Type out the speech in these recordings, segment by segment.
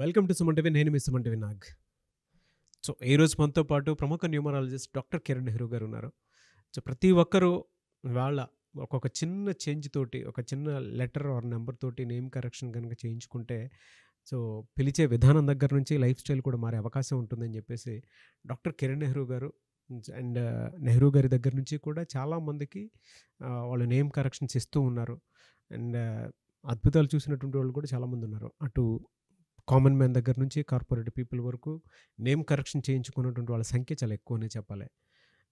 Welcome to సుమంటవి నేను మీ సుమంటవి Nag. So ఈరోజు రోజు మనతో పాటు ప్రముఖ న్యూమరాలజిస్ట్ డాక్టర్ కిరణ్ నెహ్రూ గారు ఉన్నారు. సో ప్రతి ఒక్కరూ వాళ్ళ ఒక్కొక్క చిన్న చేంజ్ తోటి ఒక చిన్న లెటర్ ఆర్ నెంబర్ తోటి నేమ్ కరెక్షన్ కనుక చేయించుకుంటే సో పిలిచే విధానం దగ్గర నుంచి లైఫ్ స్టైల్ కూడా మారే అవకాశం ఉంటుందని చెప్పేసి డాక్టర్ కిరణ్ నెహ్రూ గారు అండ్ నెహ్రూ గారి దగ్గర నుంచి కూడా చాలామందికి వాళ్ళు నేమ్ కరెక్షన్స్ ఇస్తూ ఉన్నారు. అండ్ అద్భుతాలు చూసినటువంటి వాళ్ళు కూడా చాలామంది ఉన్నారు. అటు కామన్ మ్యాన్ దగ్గర నుంచి కార్పొరేట్ పీపుల్ వరకు నేమ్ కరెక్షన్ చేయించుకున్నటువంటి వాళ్ళ సంఖ్య చాలా ఎక్కువనే చెప్పాలి.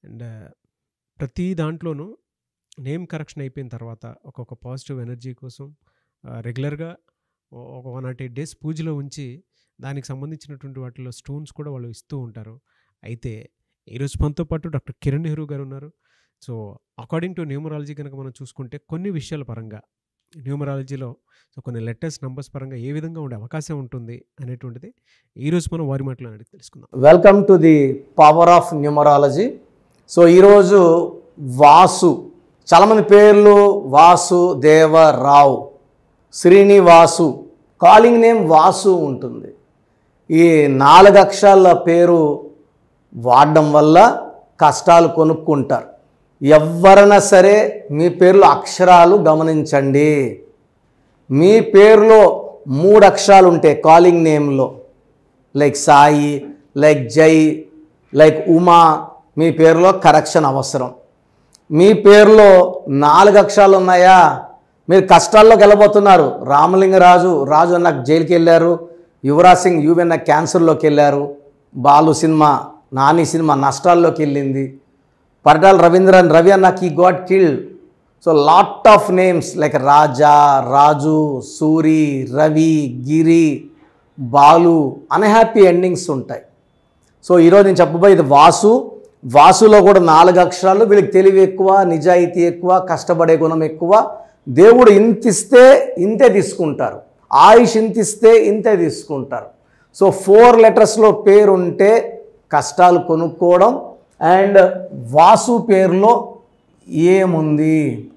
అండ్ ప్రతి దాంట్లోనూ నేమ్ కరెక్షన్ అయిపోయిన తర్వాత ఒక్కొక్క పాజిటివ్ ఎనర్జీ కోసం రెగ్యులర్గా ఒక వన్ నాట్ ఎయిట్ డేస్ పూజలో ఉంచి దానికి సంబంధించినటువంటి వాటిలో స్టోన్స్ కూడా వాళ్ళు ఇస్తూ ఉంటారు. అయితే ఈరోజు మనతో పాటు డాక్టర్ కిరణ్ నెహ్రూ గారు ఉన్నారు. సో అకార్డింగ్ టు న్యూమరాలజీ కనుక మనం చూసుకుంటే కొన్ని విషయాల పరంగా న్యూమరాలజీలో. సో కొన్ని లెటర్స్ నంబర్స్ పరంగా ఏ విధంగా ఉండే అవకాశం ఉంటుంది అనేటువంటిది ఈరోజు మనం వారి మాటలు అడిగి తెలుసుకుందాం. Welcome to the power of numerology so ఈరోజు వాసు చాలామంది పేర్లు వాసు దేవరావు శ్రీనివాసు కాలింగ్ నేమ్ వాసు ఉంటుంది. ఈ నాలుగు అక్షరాల పేరు వాడడం వల్ల కష్టాలు కొనుక్కుంటారు. ఎవరైనా సరే మీ పేర్లో అక్షరాలు గమనించండి. మీ పేరులో మూడు అక్షరాలు ఉంటాయి calling నేమ్లో like Sai like Jai like Uma మీ పేరులో కరెక్షన్ అవసరం. మీ పేరులో నాలుగు అక్షరాలు ఉన్నాయా? మీరు కష్టాల్లోకి వెళ్ళబోతున్నారు. రామలింగరాజు రాజు అన్న జైలుకి వెళ్ళారు. యువరాజ్ సింగ్ యువన్న క్యాన్సర్లోకి వెళ్ళారు. బాలు సినిమా నాని సినిమా నష్టాల్లోకి వెళ్ళింది. పర్డాల్ రవీంద్రన్ రవి అన్నకి ఈ got killed so lot of names like Raja Raju Suri Ravi Giri Balu unhappy endings ఉంటాయి. సో ఈరోజు నేను చెప్పబోయేది వాసు. వాసులో కూడా నాలుగు అక్షరాలు వీళ్ళకి తెలివి ఎక్కువ నిజాయితీ ఎక్కువ కష్టపడే గుణం ఎక్కువ. దేవుడు ఇంత ఇస్తే ఇంతే తీసుకుంటారు. ఆయుష్ ఇంత ఇస్తే ఇంతే తీసుకుంటారు. సో ఫోర్ లెటర్స్లో పేరు ఉంటే కష్టాలు కొనుక్కోవడం అండ్ వాసు పేరులో ఏముంది?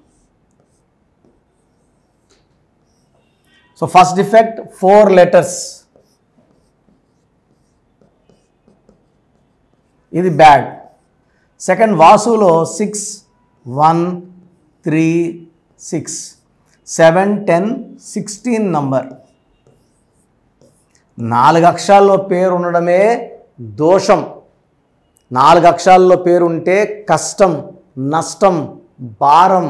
So first defect four letters ఇది bad second వాసులో six one three six seven ten sixteen number నాలుగు అక్షరాల్లో పేరు ఉండడమే దోషం. నాలుగు అక్షరాల్లో పేరు ఉంటే కష్టం నష్టం భారం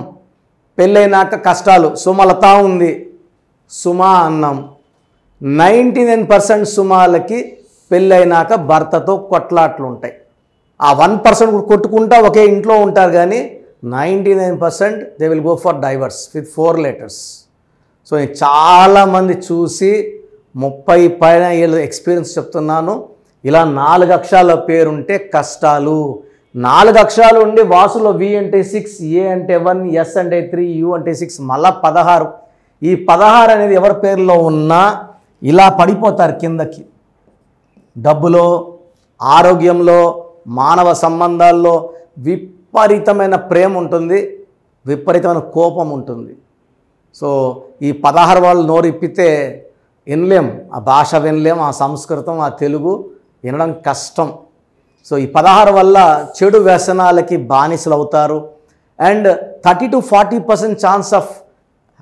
పెళ్ళైనాక కష్టాలు. సుమలత ఉంది. సుమా అన్నాం. నైంటీ నైన్ పర్సెంట్ సుమాలకి పెళ్ళైనాక భర్తతో కొట్లాట్లు ఉంటాయి ఆ వన్ పర్సెంట్ కొట్టుకుంటా ఒకే ఇంట్లో ఉంటారు కానీ ninety nine percent they will go for divorce with four letters. So నేను చాలామంది చూసి ముప్పై పైన ఏళ్ళ ఎక్స్పీరియన్స్ చెప్తున్నాను. ఇలా నాలుగు అక్షరాల పేరుంటే కష్టాలు. నాలుగు అక్షరాలు ఉండి వాసులో వి అంటే సిక్స్ ఏ అంటే వన్ ఎస్ అంటే త్రీ యు అంటే సిక్స్ మళ్ళా పదహారు. ఈ పదహారు అనేది ఎవరి పేరులో ఉన్నా ఇలా పడిపోతారు కిందకి. డబ్బులో ఆరోగ్యంలో మానవ సంబంధాల్లో విపరీతమైన ప్రేమ ఉంటుంది విపరీతమైన కోపం ఉంటుంది. సో ఈ పదహారు వాళ్ళు నోరు ఇప్పితే వినలేం. ఆ భాష వినలేం ఆ సంస్కృతం ఆ తెలుగు వినడం కష్టం. సో ఈ పదహారు వల్ల చెడు వ్యసనాలకి బానిసలు అవుతారు and thirty to forty percent chance of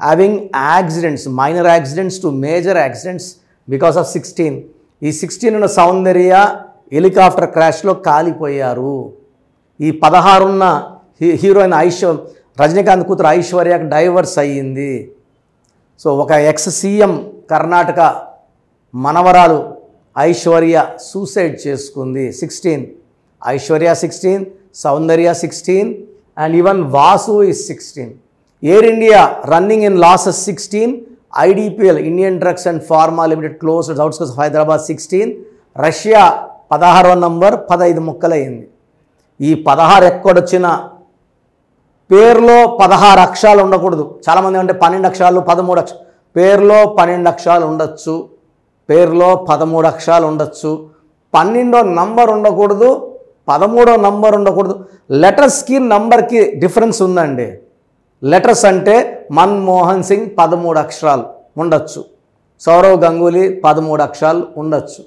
having accidents minor accidents to major accidents because of sixteen. ఈ సిక్స్టీన్ ఉన్న సౌందర్య హెలికాప్టర్ క్రాష్లో కాలిపోయారు. ఈ పదహారున్న హీ హీరోయిన్ ఐశ్వ రజనీకాంత్ కూతురు ఐశ్వర్యకు డైవర్స్ అయ్యింది. సో ఒక ఎక్స్ సీఎం కర్ణాటక మనవరాలు ఐశ్వర్య సూసైడ్ చేసుకుంది. Sixteen Aishwarya sixteen Soundarya sixteen and even Vasu is sixteen Air India running in losses sixteen IDPL Indian drugs and pharma limited close outskirts Hyderabad sixteen Russia పదహారవ number పదహైదు ముక్కలైంది. ఈ పదహారు ఎక్కడొచ్చిన పేరులో పదహారు అక్షరాలు ఉండకూడదు. చాలామంది అంటే పన్నెండు అక్షరాలు పదమూడు అక్ష పేరులో పన్నెండు అక్షరాలు ఉండొచ్చు. పేరులో పదమూడు అక్షరాలు ఉండొచ్చు. పన్నెండో నంబర్ ఉండకూడదు. పదమూడో నంబర్ ఉండకూడదు. లెటర్స్కి నంబర్కి డిఫరెన్స్ ఉందండి. లెటర్స్ అంటే మన్మోహన్ సింగ్ పదమూడు అక్షరాలు ఉండొచ్చు. సౌరవ్ గంగూలీ పదమూడు అక్షరాలు ఉండొచ్చు.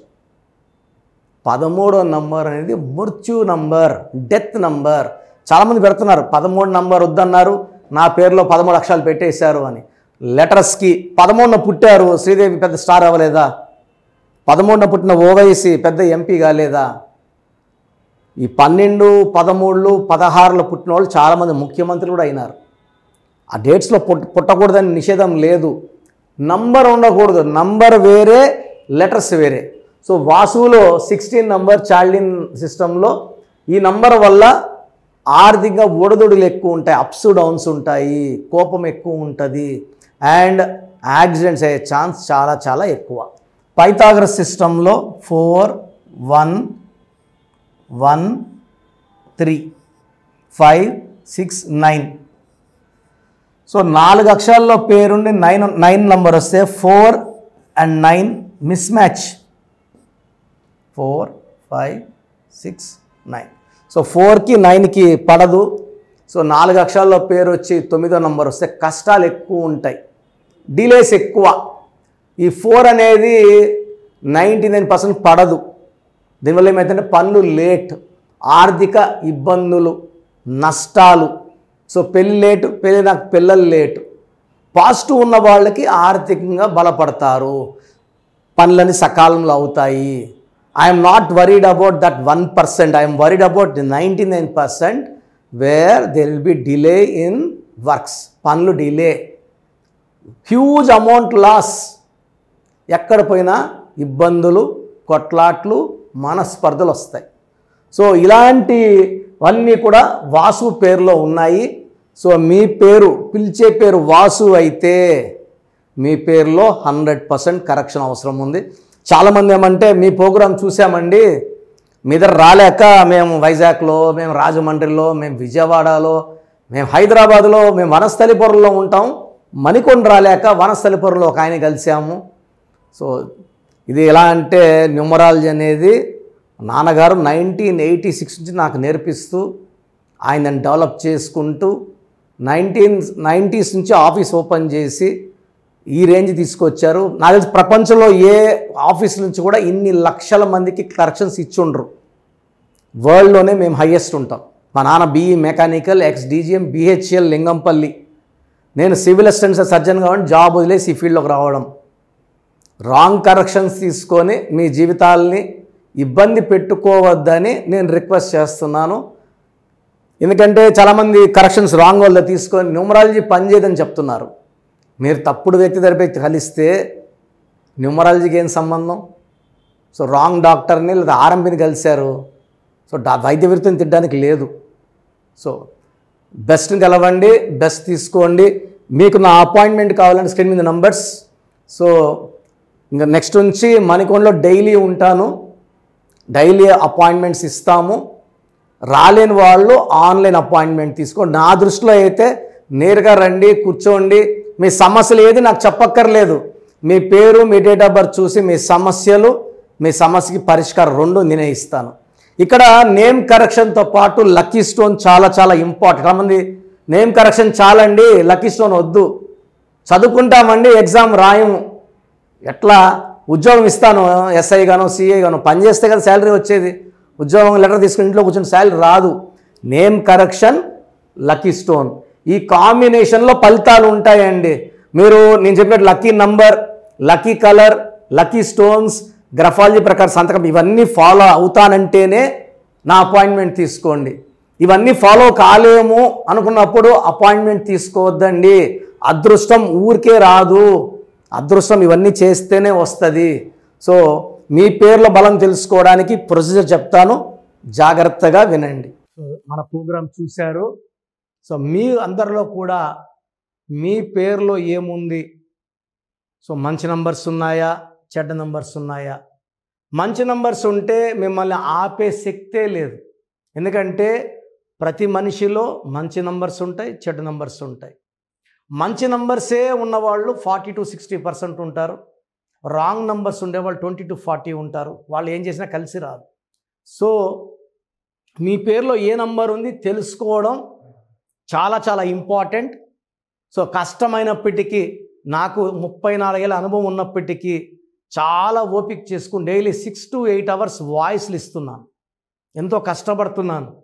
పదమూడో నంబర్ అనేది మృత్యు నంబర్ డెత్ నంబర్. చాలామంది పెడుతున్నారు పదమూడు నంబర్ వద్దన్నారు నా పేరులో పదమూడు అక్షరాలు పెట్టేశారు అని. లెటర్స్కి పదమూడున పుట్టారు శ్రీదేవి పెద్ద స్టార్ అవ్వలేదా? పదమూడున పుట్టిన ఓవైసీ పెద్ద ఎంపీ కాలేదా ఈ పన్నెండు పదమూడులు పదహారులో పుట్టిన వాళ్ళు చాలామంది ముఖ్యమంత్రులు కూడా అయినారు. ఆ డేట్స్లో పుట్ పుట్టకూడదని నిషేధం లేదు. నంబర్ ఉండకూడదు. నంబర్ వేరే లెటర్స్ వేరే. సో వాసులో సిక్స్టీన్ నంబర్ చాల్డిన్ సిస్టంలో ఈ నంబర్ వల్ల ఆర్థికంగా ఒడదొడులు ఎక్కువ ఉంటాయి అప్స్ డౌన్స్ ఉంటాయి కోపం ఎక్కువ ఉంటుంది అండ్ యాక్సిడెంట్స్ అయ్యే ఛాన్స్ చాలా చాలా ఎక్కువ. Pythagoras system four one one three five six nine. So నాలుగు అక్షరాల్లో పేరుండి నైన్ నైన్ నంబర్ వస్తే four and nine mismatch four five six nine. So ఫోర్కి నైన్కి పడదు. సో నాలుగు అక్షరాల్లో పేరు వచ్చి తొమ్మిదో నంబర్ వస్తే కష్టాలు ఎక్కువ ఉంటాయి. డిలేస్ ఎక్కువ. ఈ ఫోర్ అనేది నైంటీ నైన్ పర్సెంట్ పడదు. దీనివల్ల ఏమైతుందంటే పనులు లేట్ ఆర్థిక ఇబ్బందులు నష్టాలు. సో పెళ్ళి లేటు పెళ్ళి నాకు పిల్లలు లేటు. పాజిటివ్ ఉన్న వాళ్ళకి ఆర్థికంగా బలపడతారు. పనులని సకాలంలో అవుతాయి. I'm not worried about that one percent I'm worried about ninety nine percent where there will be delay in works పనులు డిలే హ్యూజ్ అమౌంట్ లాస్ ఎక్కడ పోయినా ఇబ్బందులు కొట్లాట్లు మనస్పర్ధలు వస్తాయి. సో ఇలాంటివన్నీ కూడా వాసు పేరులో ఉన్నాయి. సో మీ పేరు పిలిచే పేరు వాసు అయితే మీ పేరులో హండ్రెడ్ పర్సెంట్ కరెక్షన్ అవసరం ఉంది. చాలామంది ఏమంటే మీ ప్రోగ్రాం చూసామండి మీ దగ్గర రాలేక మేము వైజాగ్లో మేము రాజమండ్రిలో మేము విజయవాడలో మేము హైదరాబాద్లో మేము వనస్థలిపురంలో ఉంటాం. మణికొండ రాలేక వనస్థలిపురంలో ఒక ఆయన కలిసాము సో ఇది ఎలా అంటే న్యూమరాలజీ అనేది నాన్నగారు నైన్టీన్ ఎయిటీ సిక్స్ నుంచి నాకు నేర్పిస్తూ ఆయనను డెవలప్ చేసుకుంటూ నైన్టీన్ నైంటీస్ నుంచి ఆఫీస్ ఓపెన్ చేసి ఈ రేంజ్ తీసుకొచ్చారు. నాకు తెలిసి ప్రపంచంలో ఏ ఆఫీస్ నుంచి కూడా ఇన్ని లక్షల మందికి కరెక్షన్స్ ఇచ్చుండ్రు. వరల్డ్లోనే మేము హయ్యెస్ట్ ఉంటాం. మా నాన్న BE mechanical ex DGM BHEL Lingampally. నేను సివిల్ అసిస్టెంట్ సర్జన్ కాబట్టి జాబ్ వదిలేసి ఈ ఫీల్డ్లోకి రావడం. రాంగ్ కరెక్షన్స్ తీసుకొని మీ జీవితాల్ని ఇబ్బంది పెట్టుకోవద్దని నేను రిక్వెస్ట్ చేస్తున్నాను. ఎందుకంటే చాలామంది కరెక్షన్స్ రాంగ్ వల్ల తీసుకొని న్యూమరాలజీ పనిచేయదని చెప్తున్నారు. మీరు తప్పుడు వ్యక్తి దగ్గర కలిస్తే న్యూమరాలజీకి ఏం సంబంధం? సో రాంగ్ డాక్టర్ని లేదా ఆర్ఎంపీని కలిశారు. సో డా వైద్య వృత్తిని తిట్టడానికి లేదు. సో బెస్ట్ని కలవండి బెస్ట్ తీసుకోండి. మీకు నా అపాయింట్మెంట్ కావాలంటే స్క్రీన్ మీద నంబర్స్ సో ఇంకా నెక్స్ట్ నుంచి మణికొండలో డైలీ ఉంటాను. డైలీ అపాయింట్మెంట్స్ ఇస్తాము. రాలేని వాళ్ళు ఆన్లైన్ అపాయింట్మెంట్ తీసుకోండి నా దృష్టిలో అయితే నేరుగా రండి కూర్చోండి. మీ సమస్యలు ఏది నాకు చెప్పక్కర్లేదు. మీ పేరు మీ డేట్ ఆఫ్ బర్త్ చూసి మీ సమస్యలు మీ సమస్యకి పరిష్కారం రెండు నేనే ఇస్తాను. ఇక్కడ నేమ్ కరెక్షన్తో పాటు లక్కీ స్టోన్ చాలా చాలా ఇంపార్టెంట్ చాలామంది నేమ్ కరెక్షన్ చాలండి లక్కీ స్టోన్ వద్దు. చదువుకుంటామండి ఎగ్జామ్ రాయము. ఎట్లా ఉద్యోగం ఇస్తాను ఎస్ఐ గాను సిఐ గాను పని చేస్తే కదా శాలరీ వచ్చేది. ఉద్యోగం లెటర్ తీసుకుని ఇంట్లో కూర్చొని శాలరీ రాదు. నేమ్ కరెక్షన్ లక్కీ స్టోన్ ఈ కాంబినేషన్లో ఫలితాలు ఉంటాయండి. మీరు నేను చెప్పినట్టు lucky number lucky colour lucky stones graphology ప్రకారం సంతకం ఇవన్నీ ఫాలో అవుతానంటేనే నా అపాయింట్మెంట్ తీసుకోండి. ఇవన్నీ ఫాలో కాలేము అనుకున్నప్పుడు అపాయింట్మెంట్ తీసుకోవద్దండి. అదృష్టం ఊరికే రాదు. అదృష్టం ఇవన్నీ చేస్తేనే వస్తుంది. సో మీ పేర్ల బలం తెలుసుకోవడానికి ప్రొసీజర్ చెప్తాను. జాగ్రత్తగా వినండి. సో మన ప్రోగ్రాం చూశారు. సో మీ అందరిలో కూడా మీ పేరులో ఏముంది? సో మంచి నంబర్స్ ఉన్నాయా? చెడ్డ నంబర్స్ ఉన్నాయా? మంచి నంబర్స్ ఉంటే మిమ్మల్ని ఆపే శక్తే లేదు. ఎందుకంటే ప్రతి మనిషిలో మంచి నంబర్స్ ఉంటాయి చెడ్డ నంబర్స్ ఉంటాయి. మంచి నంబర్సే ఉన్నవాళ్ళు ఫార్టీ టు సిక్స్టీ పర్సెంట్ ఉంటారు. రాంగ్ నంబర్స్ ఉండేవాళ్ళు ట్వంటీ టు ఫార్టీ ఉంటారు. వాళ్ళు ఏం చేసినా కలిసి రాదు. సో మీ పేరులో ఏ నంబర్ ఉంది తెలుసుకోవడం చాలా చాలా ఇంపార్టెంట్. సో కష్టమైనప్పటికీ నాకు ముప్పై నాలుగేళ్ళ అనుభవం ఉన్నప్పటికీ చాలా ఓపిక చేసుకుని daily six to eight hours వాయిస్లు ఇస్తున్నాను. ఎంతో కష్టపడుతున్నాను.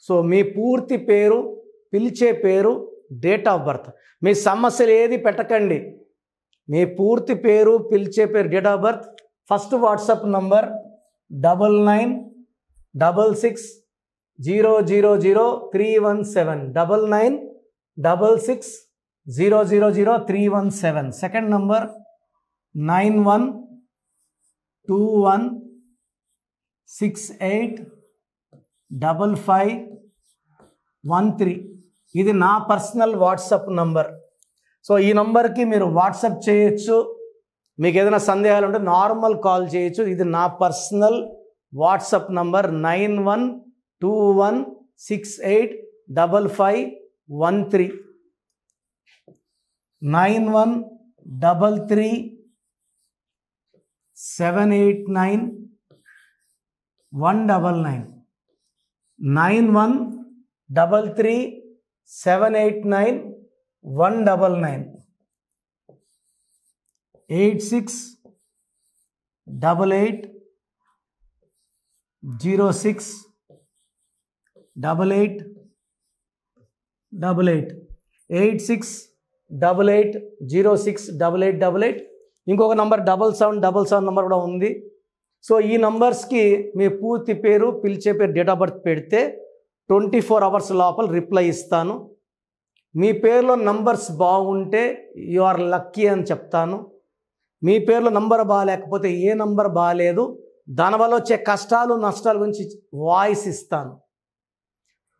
సో మీ పూర్తి పేరు పిలిచే పేరు డేట్ ఆఫ్ బర్త్ మీ సమస్యలు ఏది పెట్టకండి. మీ పూర్తి పేరు పిలిచే పేరు date of birth first WhatsApp number double nine double six zero zero zero three one seven double nine double six zero zero zero three one seven second number nine one two one six eight double five one three ఇది నా personal WhatsApp number. So ఈ నంబర్కి మీరు WhatsApp చేయొచ్చు. మీకు ఏదైనా సందేహాలు ఉంటే నార్మల్ కాల్ చేయొచ్చు. ఇది నా personal WhatsApp number nine one two one six eight double five one three. Nine one double three seven eight nine one double nine. Nine one double three seven eight nine one double nine eight six double eight zero six double eight double eight eight six double eight zero six double eight double eight ఇంకొక number double seven double seven number కూడా ఉంది. So ఈ నంబర్స్కి మీ పూర్తి పేరు పిలిచే పేరు date of birth పెడితే twenty four hours లోపల రిప్లై ఇస్తాను. మీ పేరులో నంబర్స్ బాగుంటే యు ఆర్ లక్కీ అని చెప్తాను. మీ పేరులో నంబర్ బాగాలేకపోతే ఏ నంబర్ బాగాలేదు. దానివల్ల వచ్చే కష్టాలు నష్టాల గురించి వాయిస్ ఇస్తాను.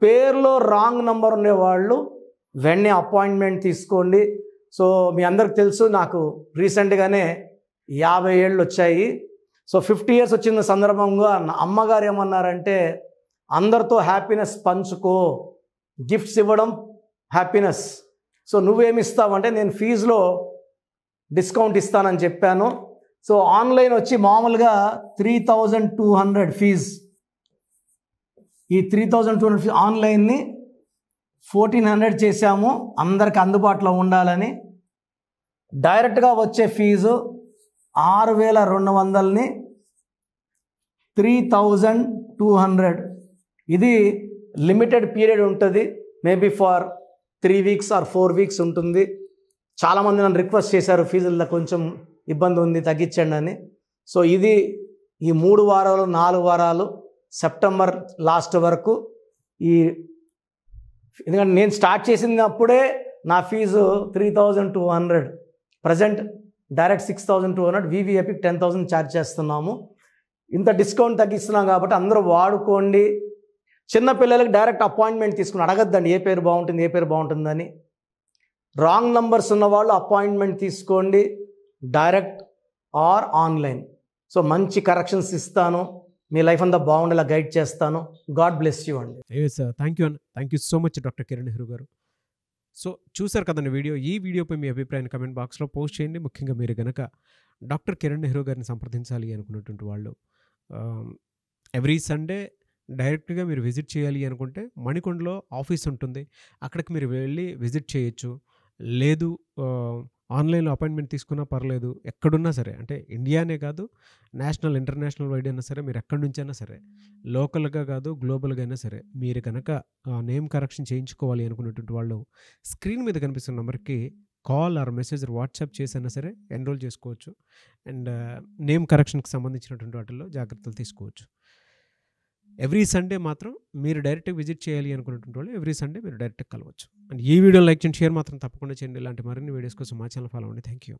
పేరులో రాంగ్ నంబర్ ఉండేవాళ్ళు వెంటనే అపాయింట్మెంట్ తీసుకోండి. సో మీ అందరికి తెలుసు నాకు రీసెంట్గానే యాభై ఏళ్ళు వచ్చాయి. సో ఫిఫ్టీ ఇయర్స్ వచ్చిన సందర్భంగా అమ్మగారు ఏమన్నారంటే అందరితో హ్యాపీనెస్ పంచుకో. గిఫ్ట్స్ ఇవ్వడం హ్యాపీనెస్ సో నువ్వేమి ఇస్తావంటే నేను ఫీజులో డిస్కౌంట్ ఇస్తానని చెప్పాను. సో ఆన్లైన్ వచ్చి మామూలుగా three thousand two hundred fees ఈ three thousand two hundred fees ఆన్లైన్ని fourteen hundred చేశాము. అందరికి అందుబాటులో ఉండాలని. డైరెక్ట్గా వచ్చే ఫీజు ఆరు వేల రెండు వందలని త్రీ థౌజండ్ టూ హండ్రెడ్ ఇది లిమిటెడ్ పీరియడ్ ఉంటుంది. Maybe for three weeks or four weeks ఉంటుంది. చాలామంది నన్ను రిక్వెస్ట్ చేశారు ఫీజుల్లో కొంచెం ఇబ్బంది ఉంది తగ్గించండి అని. సో ఇది ఈ మూడు వారాలు నాలుగు వారాలు సెప్టెంబర్ లాస్ట్ వరకు ఈ ఎందుకంటే నేను స్టార్ట్ చేసినప్పుడే నా fee three thousand two hundred present direct six thousand two hundred VVIP ten thousand charge చేస్తున్నాము. ఇంత డిస్కౌంట్ తగ్గిస్తున్నాం కాబట్టి అందరూ వాడుకోండి. చిన్న పిల్లలకి డైరెక్ట్ అపాయింట్మెంట్ తీసుకుని అడగద్దండి ఏ పేరు బాగుంటుంది ఏ పేరు బాగుంటుందని. రాంగ్ నంబర్స్ ఉన్న వాళ్ళు అపాయింట్మెంట్ తీసుకోండి డైరెక్ట్ ఆర్ ఆన్లైన్. సో మంచి కరెక్షన్స్ ఇస్తాను మీ లైఫ్ అంతా బాగుండేలా గైడ్ చేస్తాను. గాడ్ బ్లెస్ యూ అండి. థ్యాంక్ యూ అండి thank you so much doctor Kiran Nehru గారు. సో చూసారు కదండి వీడియో ఈ వీడియోపై మీ అభిప్రాయాన్ని కమెంట్ బాక్స్లో పోస్ట్ చేయండి. ముఖ్యంగా మీరు కనుక డాక్టర్ కిరణ్ నెహ్రూ గారిని సంప్రదించాలి అనుకున్నటువంటి వాళ్ళు ఎవ్రీ సండే డైరెక్ట్గా మీరు విజిట్ చేయాలి అనుకుంటే మణికొండలో ఆఫీస్ ఉంటుంది. అక్కడికి మీరు వెళ్ళి విజిట్ చేయొచ్చు. లేదు ఆన్లైన్లో అపాయింట్మెంట్ తీసుకున్నా పర్లేదు. ఎక్కడున్నా సరే అంటే ఇండియానే కాదు నేషనల్ ఇంటర్నేషనల్ వైడ్ అయినా సరే మీరు ఎక్కడి నుంచైనా సరే లోకల్గా కాదు గ్లోబల్గా అయినా సరే మీరు కనుక నేమ్ కరెక్షన్ చేయించుకోవాలి అనుకున్నటువంటి వాళ్ళు స్క్రీన్ మీద కనిపిస్తున్న నెంబర్కి కాల్ ఆర్ మెసేజ్ వాట్సాప్ చేసైనా సరే ఎన్రోల్ చేసుకోవచ్చు. అండ్ నేమ్ కరెక్షన్కి సంబంధించినటువంటి వాటిల్లో జాగ్రత్తలు తీసుకోవచ్చు. ఎవ్రీ సండే మాత్రం మీరు డైరెక్ట్గా విజిట్ చేయాలి అనుకున్నటువంటి వాళ్ళు ఎవ్రీ సండే మీరు డైరెక్ట్గా కలవచ్చు. అండ్ ఈ వీడియో లైక్ చేయండి షేర్ మాత్రం తప్పకుండా చేయండి. ఇలాంటి మరిన్ని వీడియోస్ కోసం మా ఛానల్ ఫాలో అవ్వండి. Thank you